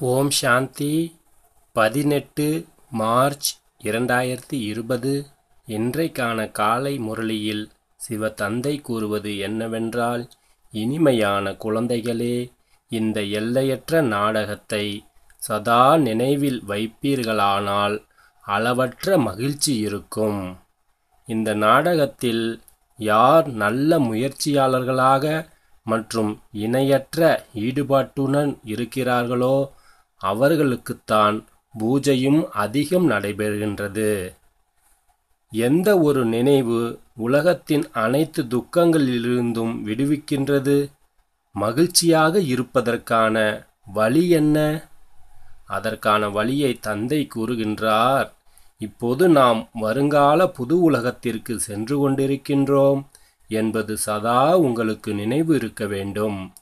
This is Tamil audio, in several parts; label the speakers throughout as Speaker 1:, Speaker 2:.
Speaker 1: ஓம் சாந்தி. பதினெட்டு மார்ச் இரண்டாயிரத்தி இருபது இன்றைக்கான காலை முரளியில் சிவ தந்தை கூறுவது என்னவென்றால் இனிமையான குழந்தைகளே இந்த எல்லையற்ற நாடகத்தை சதா நினைவில் வைப்பீர்களானால் அளவற்ற மகிழ்ச்சி இருக்கும். இந்த நாடகத்தில் யார் நல்ல முயற்சியாளர்களாக மற்றும் இணையற்ற ஈடுபாட்டுடன் இருக்கிறார்களோ அவர்களுக்குத்தான் பூஜையும் அதிகம் நடைபெறுகின்றது. எந்த ஒரு நினைவு உலகத்தின் அனைத்து துக்கங்களிலிருந்தும் விடுவிக்கின்றது? மகிழ்ச்சியாக இருப்பதற்கான வழி என்ன? அதற்கான வழியை தந்தை கூறுகின்றார். இப்போது நாம் வருங்கால புது உலகத்திற்கு சென்று கொண்டிருக்கின்றோம் என்பது சதா உங்களுக்கு நினைவு இருக்க வேண்டும்.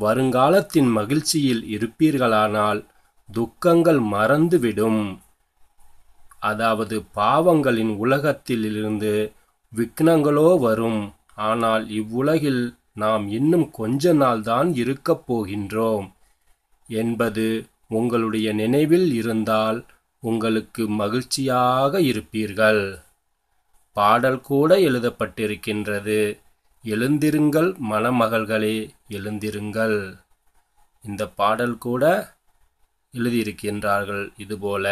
Speaker 1: வருங்காலத்தின் மகிழ்ச்சியில் இருப்பீர்களானால் துக்கங்கள் மறந்துவிடும். அதாவது பாவங்களின் உலகத்திலிருந்து விக்னங்களோ வரும். ஆனால் இவ்வுலகில் நாம் இன்னும் கொஞ்ச நாள்தான் இருக்கப் போகின்றோம். என்பது உங்களுடைய நினைவில் இருந்தால் உங்களுக்கு மகிழ்ச்சியாக இருப்பீர்கள். பாடல் கூட எழுதப்பட்டிருக்கின்றது. எழுந்திருங்கள் மணமகள்களே எழுந்திருங்கள். இந்த பாடல் கூட எழுதியிருக்கின்றார்கள் இதுபோல.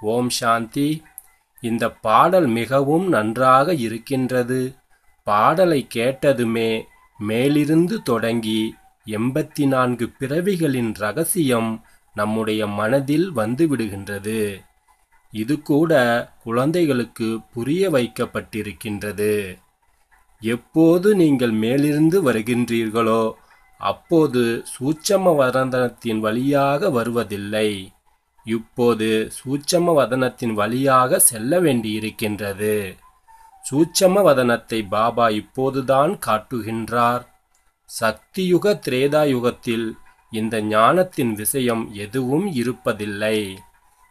Speaker 1: ஓம் சாந்தி. இந்த பாடல் மிகவும் நன்றாக இருக்கின்றது. பாடலை கேட்டதுமே மேலிருந்து தொடங்கி எண்பத்தி நான்கு பிறவிகளின் ரகசியம் நம்முடைய மனதில் வந்துவிடுகின்றது. இது கூட குழந்தைகளுக்கு புரிய வைக்கப்பட்டிருக்கின்றது. எப்போது நீங்கள் மேலிருந்து வருகின்றீர்களோ அப்போது சூட்சம வதனத்தின் வழியாக வருவதில்லை. இப்போது சூட்சம வதனத்தின் வழியாக செல்ல வேண்டியிருக்கின்றது. சூட்சம வதனத்தை பாபா இப்போதுதான் காட்டுகின்றார். சக்தியுக திரேதா யுகத்தில் இந்த ஞானத்தின் விஷயம் எதுவும் இருப்பதில்லை.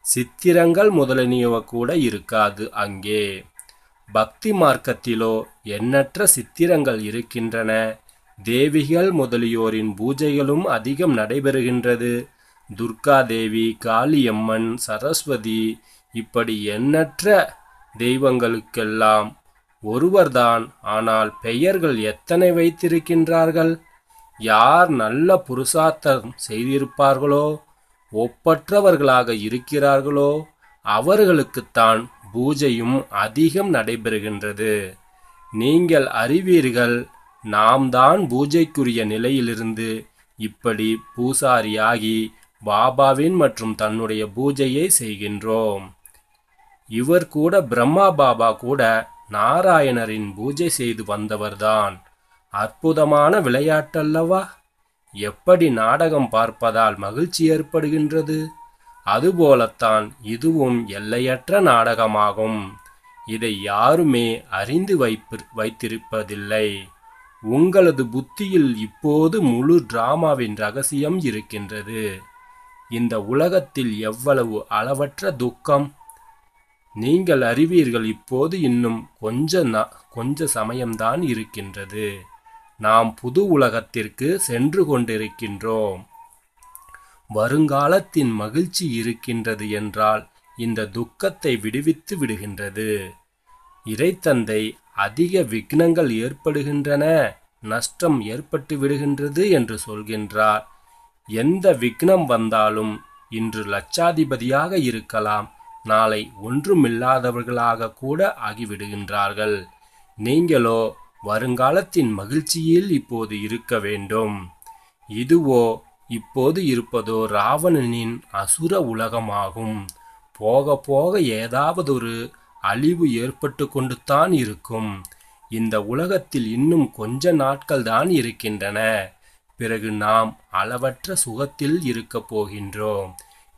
Speaker 1: சித்திரங்கள் முதலினியவ கூட இருக்காது அங்கே. பக்தி மார்க்கத்திலோ எண்ணற்ற சித்திரங்கள் இருக்கின்றன. தேவிகள் முதலியோரின் பூஜைகளும் அதிகம் நடைபெறுகின்றது. துர்கா தேவி காளியம்மன் சரஸ்வதி இப்படி எண்ணற்ற தெய்வங்களுக்கெல்லாம் ஒருவர்தான். ஆனால் பெயர்கள் எத்தனை வைத்திருக்கின்றார்கள்? யார் நல்ல புருஷார்த்தம் செய்திருப்பார்களோ? ஒப்பற்றவர்களாக இருக்கிறார்களோ? அவர்களுக்குத்தான் பூஜையும் அதிகம் நடைபெறுகின்றது. நீங்கள் அறிவீர்கள் நாம் தான் பூஜைக்குரிய நிலையிலிருந்து இப்படி பூசாரியாகி பாபாவின் மற்றும் தன்னுடைய பூஜையை செய்கின்றோம். இவர் கூட பிரம்மா பாபா கூட நாராயணரின் பூஜை செய்து வந்தவர்தான். அற்புதமான விளையாட்டல்லவா? எப்படி நாடகம் பார்ப்பதால் மகிழ்ச்சி ஏற்படுகின்றது? அதுபோலத்தான் இதுவும் எல்லையற்ற நாடகமாகும். இதை யாருமே அறிந்து வைப்பு வைத்திருப்பதில்லை. உங்களது புத்தியில் இப்போது முழு டிராமாவின் ரகசியம் இருக்கின்றது. இந்த உலகத்தில் எவ்வளவு அளவற்ற துக்கம். நீங்கள் அறிவீர்கள் இப்போது இன்னும் கொஞ்ச கொஞ்ச சமயம்தான் இருக்கின்றது. நாம் புது உலகத்திற்கு சென்று கொண்டிருக்கின்றோம். வருங்காலத்தின் மகிழ்ச்சி இருக்கின்றது என்றால் இந்த துக்கத்தை விடுவித்து விடுகின்றது. இறைத்தந்தை அதிக விக்னங்கள் ஏற்படுகின்றன நஷ்டம் ஏற்பட்டு விடுகின்றது என்று சொல்கின்றார். எந்த விக்னம் வந்தாலும் இன்று லட்சாதிபதியாக இருக்கலாம் நாளை ஒன்றுமில்லாதவர்களாக கூட ஆகிவிடுகின்றார்கள். நீங்களோ வருங்காலத்தின் மகிழ்ச்சியில் இப்போது இருக்க வேண்டும். இதுவோ இப்போது இருப்பதோ ராவணனின் அசுர உலகமாகும். போக போக ஏதாவதொரு ஒரு அழிவு ஏற்பட்டு கொண்டு தான் இருக்கும். இந்த உலகத்தில் இன்னும் கொஞ்ச நாட்கள் தான் இருக்கின்றன. பிறகு நாம் அளவற்ற சுகத்தில் இருக்கப் போகின்றோம்.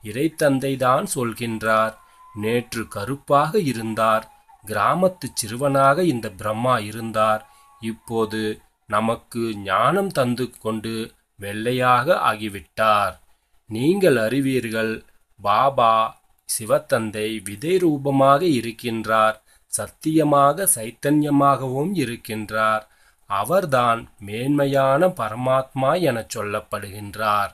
Speaker 1: இறைத்தந்தை தான் சொல்கின்றார். நேற்று கருப்பாக இருந்தார். கிராமத்து சிறுவனாக இந்த பிரம்மா இருந்தார். இப்போது நமக்கு ஞானம் தந்து கொண்டு வெள்ளையாக ஆகிவிட்டார். நீங்கள் அறிவீர்கள் பாபா சிவத்தந்தை விதை ரூபமாக இருக்கின்றார் சத்தியமாக சைத்தன்யமாகவும் இருக்கின்றார். அவர்தான் மேன்மையான பரமாத்மா எனச் சொல்லப்படுகின்றார்.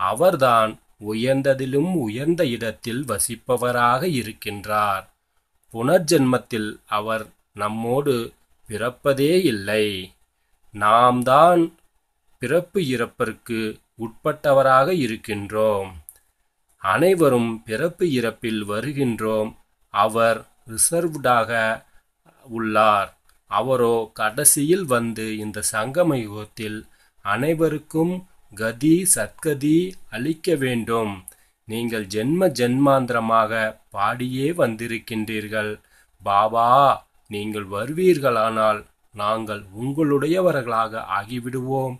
Speaker 1: அவர்தான் உயர்ந்ததிலும் உயர்ந்த இடத்தில் வசிப்பவராக இருக்கின்றார். புனர்ஜென்மத்தில் அவர் நம்மோடு பிறப்பதே இல்லை. நாம் தான் பிறப்பு இறப்பிற்கு உட்பட்டவராக இருக்கின்றோம். அனைவரும் பிறப்பு இறப்பில் வருகின்றோம். அவர் ரிசர்வ்டாக உள்ளார். அவரோ கடைசியில் வந்து இந்த சங்கம யுகத்தில் அனைவருக்கும் கதி சத்கதி அளிக்க வேண்டும். நீங்கள் ஜென்ம ஜென்மாந்திரமாக பாடியே வந்திருக்கின்றீர்கள். பாபா நீங்கள் வருவீர்களானால் நாங்கள் உங்களுடையவர்களாக ஆகிவிடுவோம்.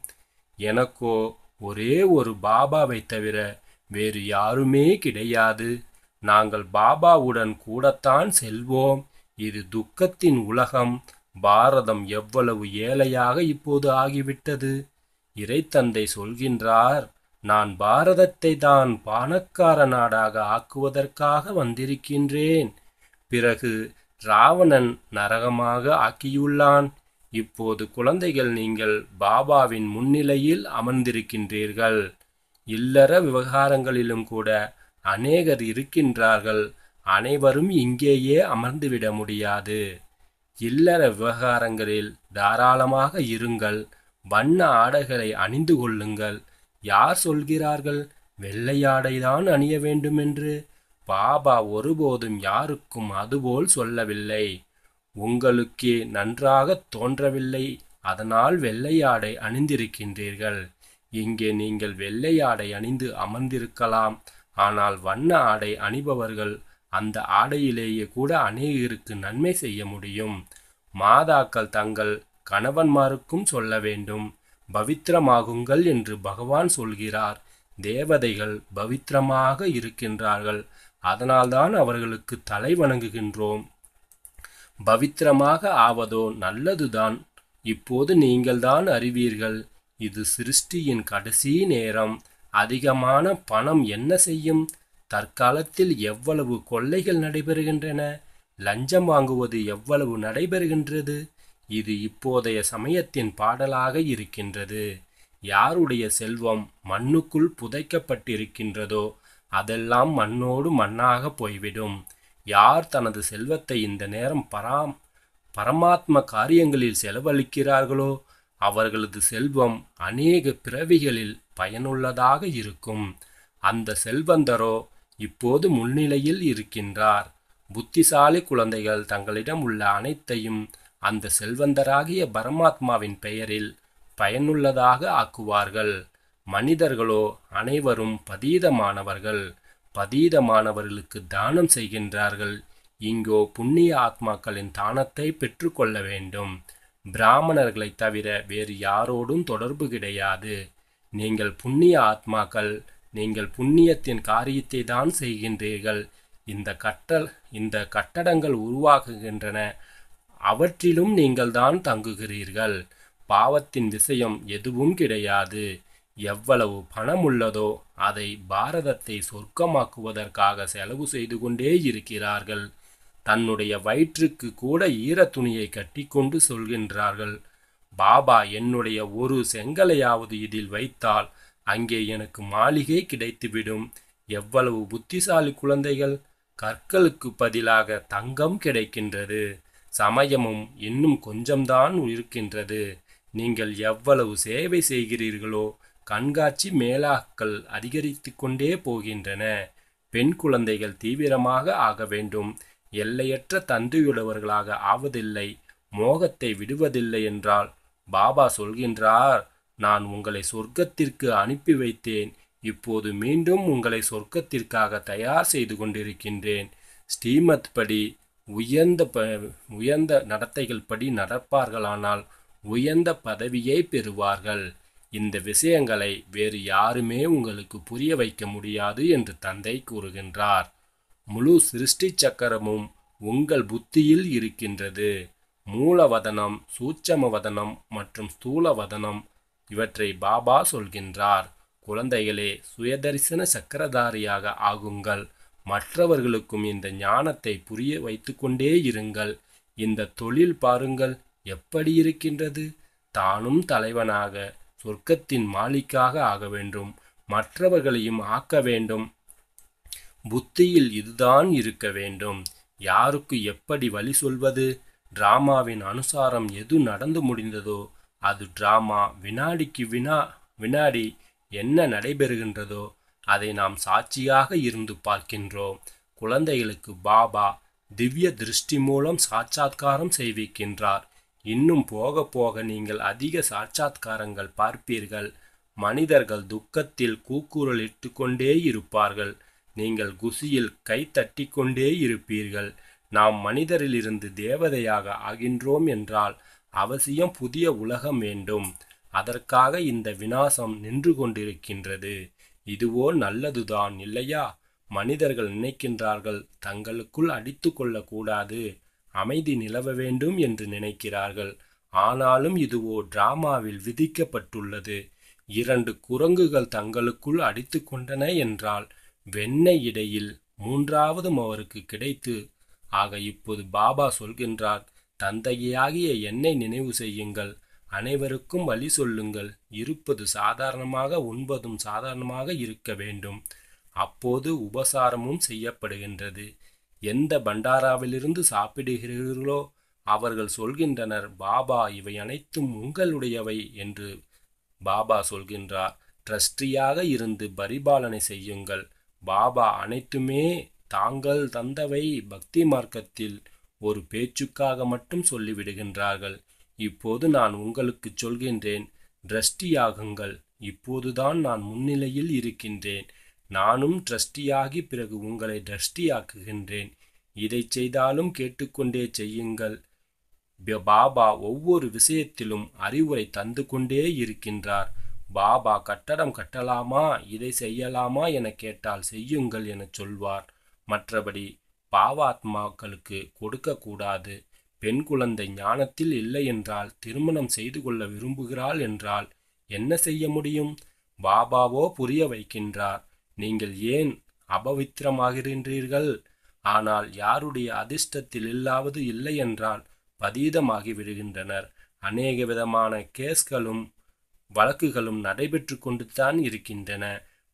Speaker 1: எனக்கோ ஒரே ஒரு பாபாவை தவிர வேறு யாருமே கிடையாது. நாங்கள் பாபாவுடன் கூடத்தான் செல்வோம். இது துக்கத்தின் உலகம். பாரதம் எவ்வளவு ஏழையாக இப்போது ஆகிவிட்டது. இறைத்தந்தை சொல்கின்றார் நான் பாரதத்தை தான் பானக்கார நாடாக ஆக்குவதற்காக வந்திருக்கின்றேன். பிறகு ராவணன் நரகமாக ஆக்கியுள்ளான். இப்போது குழந்தைகள் நீங்கள் பாபாவின் முன்னிலையில் அமர்ந்திருக்கின்றீர்கள். இல்லற விவகாரங்களிலும் கூட அநேகர் இருக்கின்றார்கள். அனைவரும் இங்கேயே அமர்ந்துவிட முடியாது. இல்லற விவகாரங்களில் தாராளமாக இருங்கள். வண்ண ஆடைகளை அணிந்து கொள்ளுங்கள். யார் சொல்கிறார்கள்? வெள்ளையாடைதான் அணிய வேண்டுமென்று. பாபா ஒருபோதும் யாருக்கும் அதுபோல் சொல்லவில்லை. உங்களுக்கே நன்றாக தோன்றவில்லை. அதனால் வெள்ளையாடை அணிந்திருக்கின்றீர்கள். இங்கே நீங்கள் வெள்ளை ஆடை அணிந்து அமர்ந்திருக்கலாம். ஆனால் வண்ண ஆடை அணிபவர்கள் அந்த ஆடையிலேயே கூட அநேகருக்கு நன்மை செய்ய முடியும். மாதாக்கள் தங்கள் கணவன்மாருக்கும் சொல்ல வேண்டும். பவித்திரமாகுங்கள் என்று பகவான் சொல்கிறார். தேவதைகள் பவித்திரமாக இருக்கின்றார்கள். அதனால்தான் அவர்களுக்கு தலை வணங்குகின்றோம். பவித்திரமாக ஆவதோ நல்லதுதான். இப்போது நீங்கள்தான் அறிவீர்கள். இது சிருஷ்டியின் கடைசி நேரம். அதிகமான பணம் என்ன செய்யும்? தற்காலத்தில் எவ்வளவு கொள்ளைகள் நடைபெறுகின்றன? லஞ்சம் வாங்குவது எவ்வளவு நடைபெறுகின்றது? இது இப்போதைய சமயத்தின் பாடலாக இருக்கின்றது. யாருடைய செல்வம் மண்ணுக்குள் புதைக்கப்பட்டிருக்கின்றதோ அதெல்லாம் மண்ணோடு மண்ணாக போய்விடும். யார் தனது செல்வத்தை இந்த நேரம் பராம் பரமாத்ம காரியங்களில் செலவழிக்கிறார்களோ அவர்களது செல்வம் அநேக பிறவிகளில் பயனுள்ளதாக இருக்கும். அந்த செல்வந்தரோ இப்போது முன்னிலையில் இருக்கின்றார். புத்திசாலி குழந்தைகள் தங்களிடம் உள்ள அனைத்தையும் அந்த செல்வந்தராகிய பரமாத்மாவின் பெயரில் பயனுள்ளதாக ஆக்குவார்கள். மனிதர்களோ அனைவரும் பதீதமானவர்கள். பதீதமானவர்களுக்கு தானம் செய்கின்றார்கள். இங்கோ புண்ணிய ஆத்மாக்களின் தானத்தை பெற்றுக்கொள்ள வேண்டும். பிராமணர்களை தவிர வேறு யாரோடும் தொடர்பு கிடையாது. நீங்கள் புண்ணிய ஆத்மாக்கள் நீங்கள் புண்ணியத்தின் காரியத்தை தான் செய்கின்றீர்கள். இந்த கட்டல் இந்த கட்டடங்கள் உருவாகுகின்றன. அவற்றிலும் நீங்கள்தான் தங்குகிறீர்கள். பாவத்தின் விஷயம் எதுவும் கிடையாது. எவ்வளவு பணம் உள்ளதோ அதை பாரதத்தை சொர்க்கமாக்குவதற்காக செலவு செய்து கொண்டே இருக்கிறார்கள். தன்னுடைய வயிற்றுக்கு கூட ஈரத்துணியை கட்டிக்கொண்டு சொல்கின்றார்கள் பாபா என்னுடைய ஒரு செங்கலையாவது இதில் வைத்தால் அங்கே எனக்கு மாளிகை கிடைத்துவிடும். எவ்வளவு புத்திசாலி குழந்தைகள். கற்களுக்கு பதிலாக தங்கம் கிடைக்கின்றது. சமயமும் இன்னும் கொஞ்சம்தான் இருக்கின்றது. நீங்கள் எவ்வளவு சேவை செய்கிறீர்களோ கண்காட்சி மேலாக்கள் அதிகரித்து கொண்டே போகின்றன. பெண் குழந்தைகள் தீவிரமாக ஆக வேண்டும். எல்லையற்ற தந்தையுள்ளவர்களாக ஆவதில்லை மோகத்தை விடுவதில்லை என்றால் பாபா சொல்கின்றார் நான் உங்களை சொர்க்கத்திற்கு அனுப்பி வைத்தேன். இப்போது மீண்டும் உங்களை சொர்க்கத்திற்காக தயார் செய்து கொண்டிருக்கின்றேன். ஸ்ரீமத் படி உயர்ந்த ப உயர்ந்த நடத்தைகள் படி நடப்பார்களானால் உயர்ந்த பதவியை பெறுவார்கள். இந்த விஷயங்களை வேறு யாருமே உங்களுக்கு புரிய வைக்க முடியாது என்று தந்தை கூறுகின்றார். முழு சிருஷ்டி சக்கரமும் உங்கள் புத்தியில் இருக்கின்றது. மூலவதனம் சூட்சமவதனம் மற்றும் ஸ்தூலவதனம் இவற்றை பாபா சொல்கின்றார். குழந்தைகளே சுயதரிசன சக்கரதாரியாக ஆகுங்கள். மற்றவர்களுக்கும் இந்த ஞானத்தை புரிய வைத்து கொண்டே இருங்கள். இந்த தொழில் பாருங்கள் எப்படி இருக்கின்றது? தானும் தலைவனாக சொர்க்கத்தின் மாலிக்காக ஆக வேண்டும். மற்றவர்களையும் ஆக்க வேண்டும். புத்தியில் இதுதான் இருக்க வேண்டும். யாருக்கு எப்படி வழி சொல்வது? டிராமாவின் அனுசாரம் எது நடந்து முடிந்ததோ அது டிராமா வினாடிக்கு வினா வினாடி என்ன நடைபெறுகின்றதோ அதை நாம் சாட்சியாக இருந்து பார்க்கின்றோம். குழந்தைகளுக்கு பாபா திவ்ய திருஷ்டி மூலம் சாட்சாத்காரம் செய்விக்கின்றார். இன்னும் போக போக நீங்கள் அதிக சாட்சாத்காரங்கள் பார்ப்பீர்கள். மனிதர்கள் துக்கத்தில் கூக்குரலிட்டு கொண்டே இருப்பார்கள். நீங்கள் குசியில் கை தட்டி கொண்டே இருப்பீர்கள். நாம் மனிதரிலிருந்து தேவதையாக ஆகின்றோம் என்றால் அவசியம் புதிய உலகம் வேண்டும். அதற்காக இந்த வினாசம் நின்று கொண்டிருக்கின்றது. இதுவோ நல்லதுதான் இல்லையா? மனிதர்கள் நினைக்கின்றார்கள் தங்களுக்குள் அடித்து கொள்ளக்கூடாது. அமைதி நிலவ வேண்டும் என்று நினைக்கிறார்கள். ஆனாலும் இதுவோ டிராமாவில் விதிக்கப்பட்டுள்ளது. இரண்டு குரங்குகள் தங்களுக்குள் அடித்து கொண்டன என்றால் வெண்ணெய் இடையில் மூன்றாவதும் அவருக்கு கிடைத்து ஆக இப்போது பாபா சொல்கின்றார் தந்தையாகிய என்னை நினைவு செய்யுங்கள் அனைவருக்கும் வழி சொல்லுங்கள் இருப்பது சாதாரணமாக உண்பதும் சாதாரணமாக இருக்க வேண்டும். அப்போது உபசாரமும் செய்யப்படுகின்றது. எந்த பண்டாராவிலிருந்து சாப்பிடுகிறீர்களோ அவர்கள் சொல்கின்றனர் பாபா இவை அனைத்தும் உங்களுடையவை என்று பாபா சொல்கின்றார். ட்ரஸ்டியாக இருந்து பரிபாலனை செய்யுங்கள். பாபா அனைத்துமே தாங்கள் தந்தவை பக்தி மார்க்கத்தில் ஒரு பேச்சுக்காக மட்டும் சொல்லிவிடுகின்றார்கள். இப்போது நான் உங்களுக்கு சொல்கின்றேன் டிரஸ்டியாகுங்கள். இப்போதுதான் நான் முன்னிலையில் இருக்கின்றேன். நானும் டிரஸ்டியாகி பிறகு உங்களை டிரஸ்டியாக்குகின்றேன். இதை செய்தாலும் கேட்டுக்கொண்டே செய்யுங்கள். பாபா ஒவ்வொரு விஷயத்திலும் அறிவுரை தந்து கொண்டே இருக்கின்றார். பாபா கட்டடம் கட்டலாமா? இதை செய்யலாமா என கேட்டால் செய்யுங்கள் என சொல்வார். மற்றபடி பாவாத்மாக்களுக்கு கொடுக்கக்கூடாது பெண் குழந்தை ஞானத்தில் இல்லை என்றால் திருமணம் செய்து கொள்ள விரும்புகிறாள் என்றால் என்ன செய்ய முடியும்? பாபாவோ புரிய வைக்கின்றார். நீங்கள் ஏன் அபவித்திரமாகின்றீர்கள்? ஆனால் யாருடைய அதிர்ஷ்டத்தில் இல்லாவது இல்லை என்றால் பதீதமாகி விடுகின்றனர். அநேக விதமான கேஸ்களும் வழக்குகளும் நடைபெற்று கொண்டுதான் இருக்கின்றன.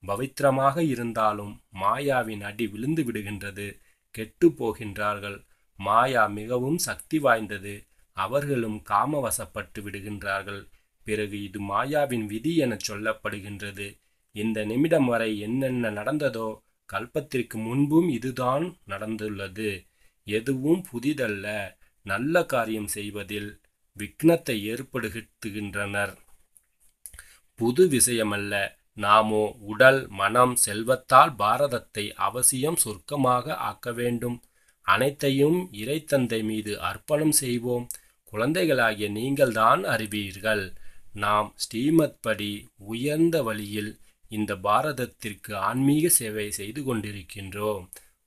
Speaker 1: பவித்திரமாக இருந்தாலும் மாயாவின் அடி விழுந்து விடுகின்றது. கெட்டு போகின்றார்கள். மாயா மிகவும் சக்தி வாய்ந்தது. அவர்களும் காமவசப்பட்டு விடுகின்றார்கள். பிறகு இது மாயாவின் விதி என சொல்லப்படுகின்றது. இந்த நிமிடம் வரை என்னென்ன நடந்ததோ கல்பத்திற்கு முன்பும் இதுதான் நடந்துள்ளது. எதுவும் புதிதல்ல. நல்ல காரியம் செய்வதில் விக்னத்தை ஏற்படுத்துகின்றனர். புது விஷயமல்ல. நாமோ உடல் மனம் செல்வத்தால் பாரதத்தை அவசியம் சொர்க்கமாக ஆக்க வேண்டும். அனைத்தையும் இறைத்தந்தை மீது அர்ப்பணம் செய்வோம். குழந்தைகளாகிய நீங்கள்தான் அறிவீர்கள். நாம் ஸ்ரீமத் படி உயர்ந்த வழியில் இந்த பாரதத்திற்கு ஆன்மீக சேவை செய்து கொண்டிருக்கின்றோம்.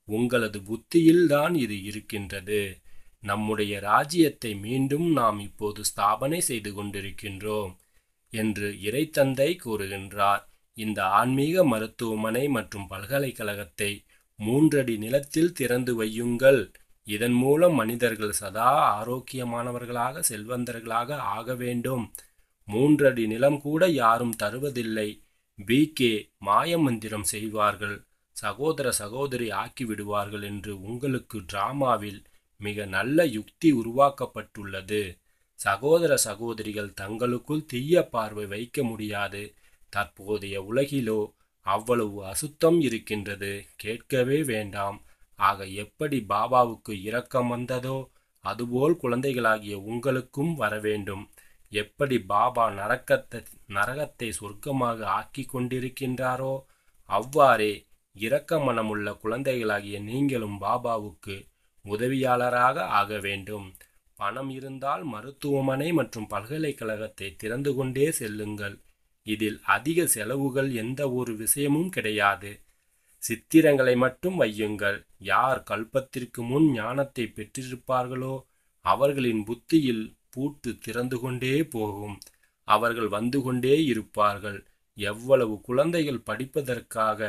Speaker 1: உங்களது புத்தியில்தான் இது இருக்கின்றது. நம்முடைய ராஜ்யத்தை மீண்டும் நாம் இப்போது ஸ்தாபனை செய்து கொண்டிருக்கின்றோம். என்று இறைத்தந்தை கூறுகின்றார். இந்த ஆன்மீக மருத்துவமனை மற்றும் பல்கலைக்கழகத்தை மூன்றடி நிலத்தில் திறந்து வையுங்கள். இதன் மூலம் மனிதர்கள் சதா ஆரோக்கியமானவர்களாக செல்வந்தர்களாக ஆக வேண்டும். மூன்றடி நிலம் கூட யாரும் தருவதில்லை. பி கே மாயமந்திரம் செய்வார்கள். சகோதர சகோதரி ஆக்கிவிடுவார்கள் என்று உங்களுக்கு டிராமாவில் மிக நல்ல யுக்தி உருவாக்கப்பட்டுள்ளது. சகோதர சகோதரிகள் தங்களுக்குள் தீய பார்வை வைக்க முடியாது. தற்போதைய உலகிலோ அவ்வளவு அசுத்தம் இருக்கின்றது. கேட்கவே வேண்டாம். ஆக எப்படி பாபாவுக்கு இரக்கம் வந்ததோ அதுபோல் குழந்தைகளாகிய உங்களுக்கும் வரவேண்டும் எப்படி பாபா நரக்கத்தை நரகத்தை சொர்க்கமாக ஆக்கி கொண்டிருக்கின்றாரோ அவ்வாறே இரக்க மனமுள்ள குழந்தைகளாகிய நீங்களும் பாபாவுக்கு உதவியாளராக ஆக வேண்டும். பணம் இருந்தால் மருத்துவமனை மற்றும் பல்கலைக்கழகத்தை திறந்து கொண்டே செல்லுங்கள். இதில் அதிக செலவுகள் எந்த ஒரு விஷயமும் கிடையாது. சித்திரங்களை மட்டும் வையுங்கள். யார் கல்பத்திற்கு முன் ஞானத்தை பெற்றிருப்பார்களோ அவர்களின் புத்தியில் பூட்டு திறந்து கொண்டே போகும். அவர்கள் வந்து கொண்டே இருப்பார்கள். எவ்வளவு குழந்தைகள் படிப்பதற்காக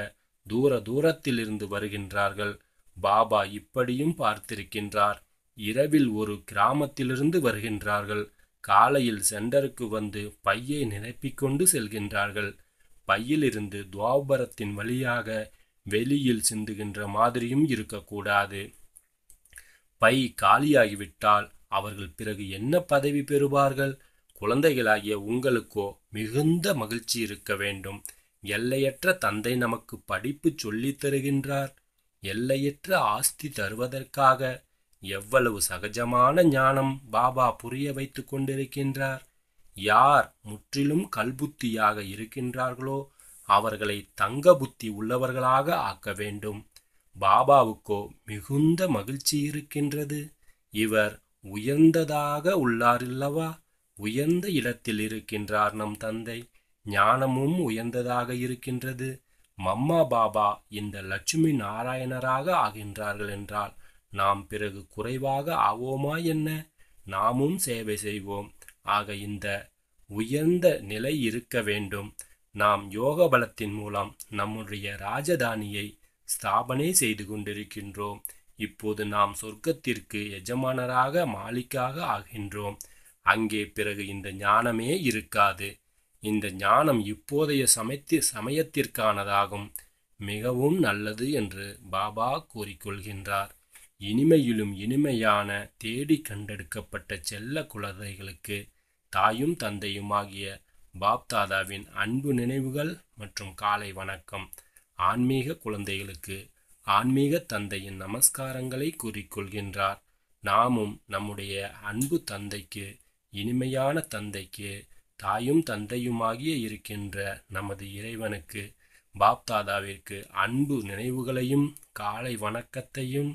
Speaker 1: தூர தூரத்திலிருந்து வருகின்றார்கள். பாபா இப்படியும் பார்த்திருக்கின்றார். இரவில் ஒரு கிராமத்திலிருந்து வருகின்றார்கள். காலையில் சென்டருக்கு வந்து பையை நிரப்பிக் கொண்டு செல்கின்றார்கள். பையிலிருந்து துவாபரத்தின் வழியாக வெளியில் சிந்துகின்ற மாதிரியும் இருக்கக்கூடாது. பை காலியாகிவிட்டால் அவர்கள் பிறகு என்ன பதவி பெறுவார்கள்? குழந்தைகளாகிய உங்களுக்கோ மிகுந்த மகிழ்ச்சி இருக்க வேண்டும். எல்லையற்ற தந்தை நமக்கு படிப்பு சொல்லித் தருகின்றார். எல்லையற்ற ஆஸ்தி தருவதற்காக எவ்வளவு சகஜமான ஞானம் பாபா புரிய வைத்து கொண்டிருக்கின்றார். யார் முற்றிலும் கல்புத்தியாக இருக்கின்றார்களோ அவர்களை தங்க புத்தி உள்ளவர்களாக ஆக்க வேண்டும். பாபாவுக்கோ மிகுந்த மகிழ்ச்சி இருக்கின்றது. இவர் உயர்ந்ததாக உள்ளாரில்லவா? உயர்ந்த இடத்தில் இருக்கின்றார் நம் தந்தை. ஞானமும் உயர்ந்ததாக இருக்கின்றது. மம்மா பாபா இந்த லட்சுமி நாராயணராக ஆகின்றார்கள் என்றால் நாம் பிறகு குறைவாக ஆவோமா என்ன? நாமும் சேவை செய்வோம். ஆக இந்த உயர்ந்த நிலை இருக்க வேண்டும். நாம் யோக பலத்தின் மூலம் நம்முடைய ராஜதானியை ஸ்தாபனை செய்து கொண்டிருக்கின்றோம். இப்போது நாம் சொர்க்கத்திற்கு எஜமானராக மாலிக்காக ஆகின்றோம். அங்கே பிறகு இந்த ஞானமே இருக்காது. இந்த ஞானம் இப்போதைய சமைத்து சமயத்திற்கானதாகும். மிகவும் நல்லது என்று பாபா கூறிக்கொள்கின்றார். இனிமையிலும் இனிமையான தேடி கண்டெடுக்கப்பட்ட செல்ல குழந்தைகளுக்கு தாயும் தந்தையுமாகிய பாப்தாதாவின் அன்பு நினைவுகள் மற்றும் காலை வணக்கம். ஆன்மீக குழந்தைகளுக்கு ஆன்மீக தந்தையின் நமஸ்காரங்களை கூறிக்கொள்கின்றார் நாமும் நம்முடைய அன்பு தந்தைக்கு இனிமையான தந்தைக்கு தாயும் தந்தையுமாகிய இருக்கின்ற நமது இறைவனுக்கு பாப்தாதாவிற்கு அன்பு நினைவுகளையும் காலை வணக்கத்தையும்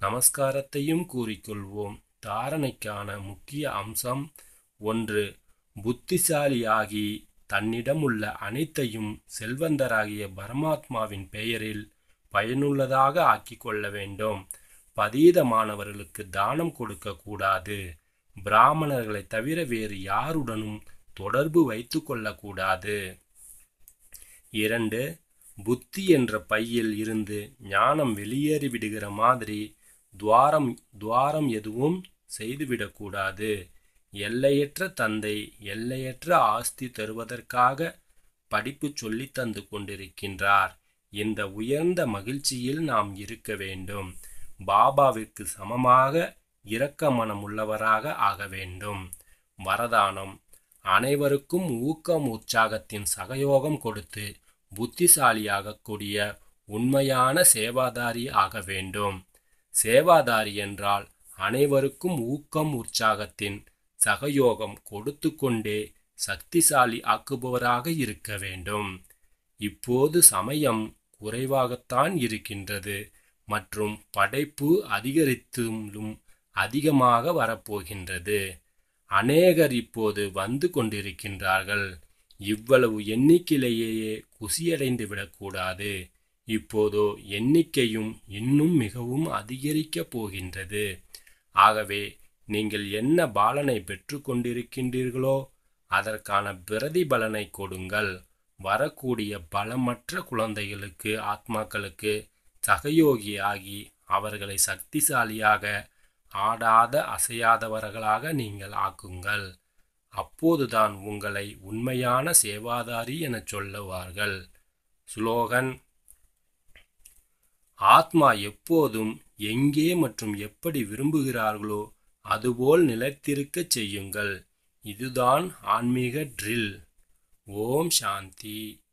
Speaker 1: நமஸ்காரத்தையும் கூறிக்கொள்வோம். தாரணைக்கான முக்கிய அம்சம் ஒன்று புத்திசாலியாகி தன்னிடமுள்ள அனைத்தையும் செல்வந்தராகிய பரமாத்மாவின் பெயரில் பயனுள்ளதாக ஆக்கி கொள்ள வேண்டும். பதீதமானவர்களுக்கு தானம் கொடுக்க கூடாது. பிராமணர்களை தவிர வேறு யாருடனும் தொடர்பு வைத்து கொள்ளக்கூடாது இரண்டு புத்தி என்ற பையில் இருந்து ஞானம் வெளியேறி விடுகிற மாதிரி துவாரம் துவாரம் எதுவும் செய்துவிடக்கூடாது. எல்லையற்ற தந்தை எல்லையற்ற ஆஸ்தி தருவதற்காக படிப்பு சொல்லி தந்து கொண்டிருக்கின்றார். இந்த உயர்ந்த மகிழ்ச்சியில் நாம் இருக்க வேண்டும். பாபாவிற்கு சமமாக இரக்க மனமுள்ளவராக ஆக வேண்டும். வரதானம். அனைவருக்கும் ஊக்கம் உற்சாகத்தின் சகயோகம் கொடுத்து புத்திசாலியாகக்கூடிய உண்மையான சேவாதாரி ஆக வேண்டும். சேவாதாரி என்றால் அனைவருக்கும் ஊக்கம் உற்சாகத்தின் சகயோகம் கொடுத்து கொண்டே சக்திசாலி ஆக்குபவராக இருக்க வேண்டும். இப்போது சமயம் குறைவாகத்தான் இருக்கின்றது. மற்றும் படைப்பு அதிகரித்தும் அதிகமாக வரப்போகின்றது. அநேகர் இப்போது வந்து கொண்டிருக்கின்றார்கள். இவ்வளவு எண்ணிக்கையிலேயே குசியடைந்து விடக்கூடாது இப்போதோ எண்ணிக்கையும் இன்னும் மிகவும் அதிகரிக்கப் போகின்றது. ஆகவே நீங்கள் என்ன பாலனை பெற்று கொண்டிருக்கின்றீர்களோ அதற்கான பிரதிபலனை கொடுங்கள். வரக்கூடிய பலமற்ற குழந்தைகளுக்கு ஆத்மாக்களுக்கு சகயோகியாகி அவர்களை சக்திசாலியாக ஆடாத அசையாதவர்களாக நீங்கள் ஆக்குங்கள். அப்போதுதான் உங்களை உண்மையான சேவாதாரி எனச் சொல்லுவார்கள். ஸ்லோகன் ஆத்மா எப்போதும் எங்கே மற்றும் எப்படி விரும்புகிறார்களோ அதுபோல் நிலைத்திருக்கச் செய்யுங்கள். இதுதான் ஆன்மீக ட்ரில் ஓம் சாந்தி.